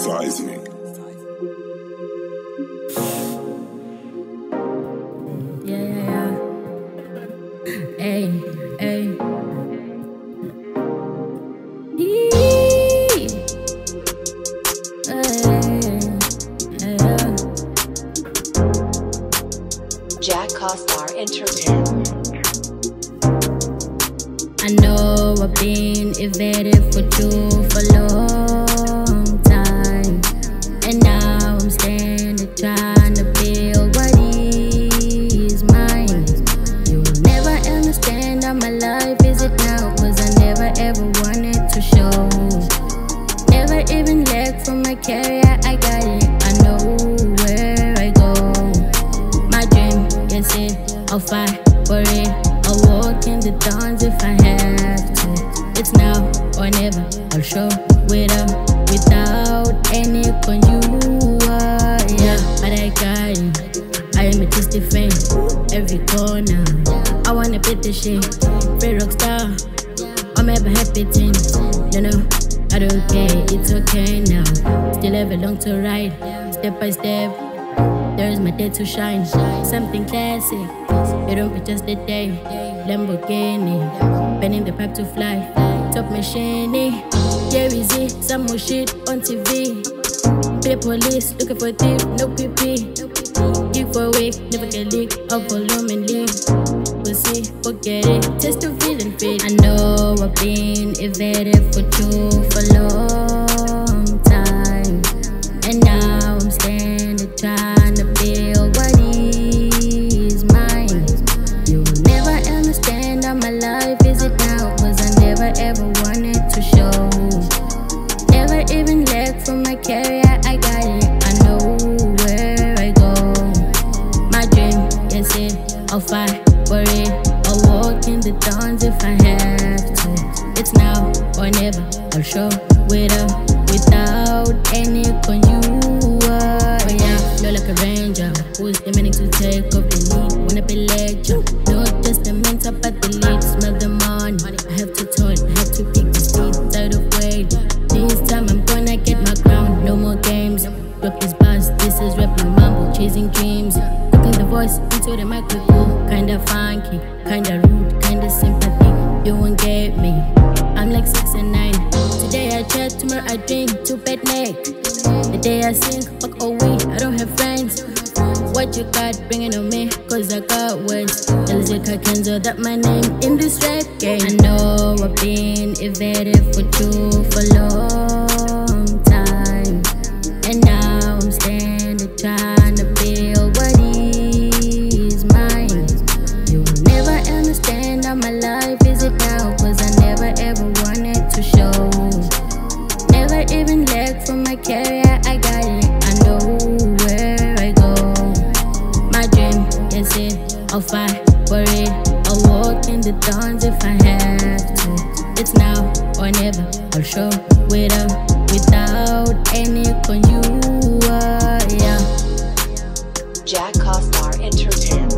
Seismic. Yeah, yeah, yeah. Hey, hey. Jah Costar Entertainment. I know I've been evaded for you for long from my career, I got it. I know where I go. My dream, yes it, I'll fight for it. I'll walk in the dawns if I have to. It's now or never. I'll show it up without any conjure. Yeah, but I got it. I am a tasty fame. Every corner. I wanna beat the shit. Free rock star. I'm ever happy thing. No, no, Don't care. It's okay now. Still have a long to ride. Step by step. There's my day to shine. Something classic. It don't be just a day. Lamborghini. Bending the pipe to fly. Top machine. Eh? Is it. Some more shit on TV. The police. Looking for thief. No PP. Geek for a week. Never get leak. Up volume and leave. Forget it. Just to feel and fit. I know I've been evaded for too for long time. And now I'm standing trying to build what is mine. You'll never understand how my life is it now. Cause I never ever wanted to show. Never even left from my career, I got it. I know where I go. My dream, yes it, I'll I'll walk in the dawns if I have to. It's now or never. I'll show it up without any conjure. Oh yeah, you're like a ranger who's demanding to take off the lead. Wanna be lecture, not just the mental but the lead. Smell the money. I have to voice into the microphone. Kinda funky, kinda rude, kinda sympathy. You won't get me. I'm like six and nine. Today I chat, tomorrow I drink, two bed neck. The day I sing, fuck away, I don't have friends. What you got, bringing on me, cause I got words. Elzika Kenzo, that my name in this rap game. I know I've been evaded for you for a I'll fight for it. I'll walk in the dawns if I have to. It's now or never. I'll show it up without any conjure. Yeah. Jah Costar Entertainment.